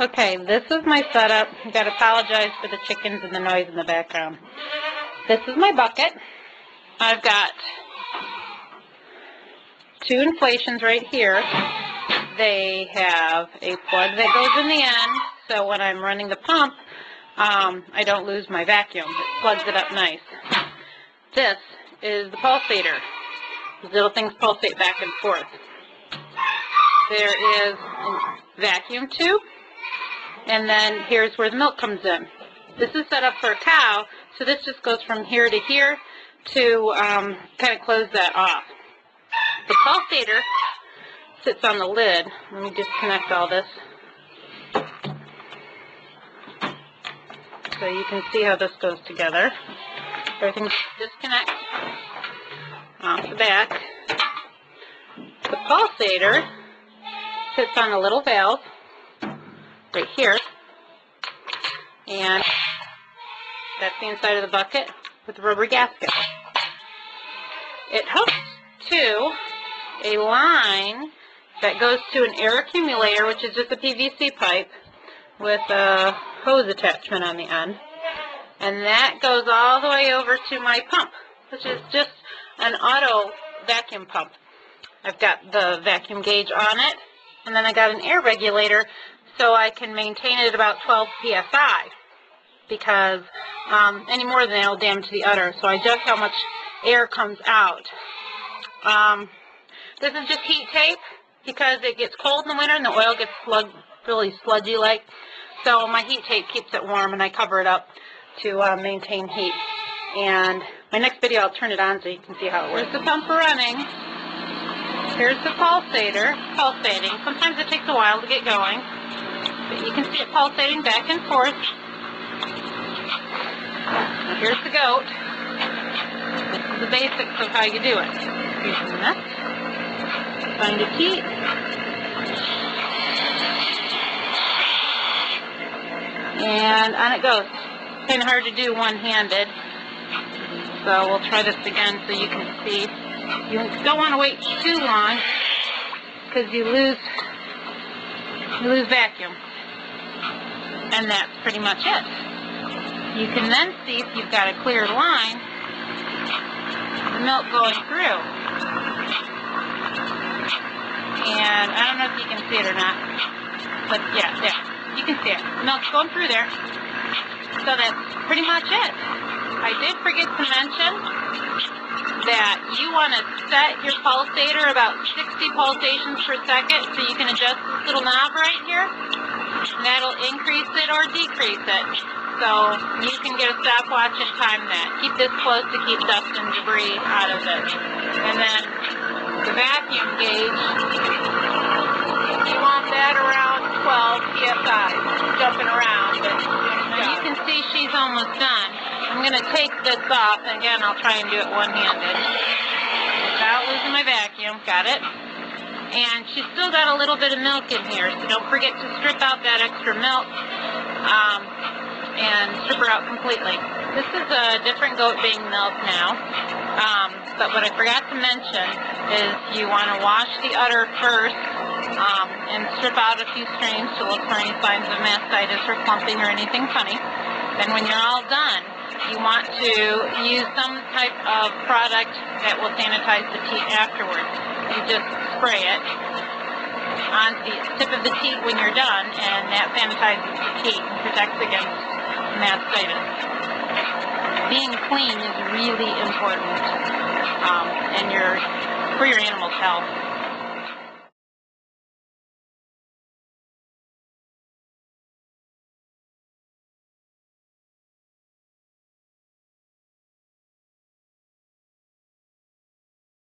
Okay, this is my setup. I've got to apologize for the chickens and the noise in the background. This is my bucket. I've got two inflations right here. They have a plug that goes in the end, so when I'm running the pump, um, I don't lose my vacuum. It plugs it up nice. This is the pulsator. These little things pulsate back and forth. There is a vacuum tube and then here's where the milk comes in. This is set up for a cow, so this just goes from here to here to um, kind of close that off. The pulsator sits on the lid. Let me disconnect all this. So you can see how this goes together. Everything disconnects off the back. The pulsator sits on a little valve right here. And that's the inside of the bucket with the rubber gasket. It hooks to a line that goes to an air accumulator, which is just a PVC pipe with a hose attachment on the end. And that goes all the way over to my pump, which is just an auto vacuum pump. I've got the vacuum gauge on it, and then I got an air regulator so I can maintain it at about 12 psi because um, any more than that will damage the udder. So I adjust how much air comes out. Um, this is just heat tape because it gets cold in the winter and the oil gets slug, really sludgy like. So my heat tape keeps it warm and I cover it up to uh, maintain heat. And my next video I'll turn it on so you can see how it works. There's the pump running. Here's the pulsator, pulsating. Sometimes it takes a while to get going. But you can see it pulsating back and forth. Here's the goat. This is the basics of how you do it. Here's the. Find a teat. And on it goes. Kind of hard to do one-handed. So we'll try this again so you can see. You don't want to wait too long because you lose you lose vacuum. And that's pretty much it. You can then see if you've got a clear line, the milk going through. And I don't know if you can see it or not, but yeah, there. You can see it. The milk's going through there. So that's pretty much it. I did forget to mention that you want to set your pulsator about 60 pulsations per second so you can adjust this little knob right here that'll increase it or decrease it. So you can get a stopwatch and time that. Keep this close to keep dust and debris out of it. And then the vacuum gauge, you want that around 12 psi, jumping around. But now you can see she's almost done. I'm going to take this off, again, I'll try and do it one-handed without losing my vacuum. Got it? And she's still got a little bit of milk in here, so don't forget to strip out that extra milk um, and strip her out completely. This is a different goat being milked now, um, but what I forgot to mention is you want to wash the udder first um, and strip out a few streams to look for any signs of mastitis or clumping or anything funny. Then when you're all done, you want to use some type of product that will sanitize the teat afterwards. You just spray it on the tip of the teat when you're done, and that sanitizes the teat and protects against mastitis. Being clean is really important um, and your, for your animal's health.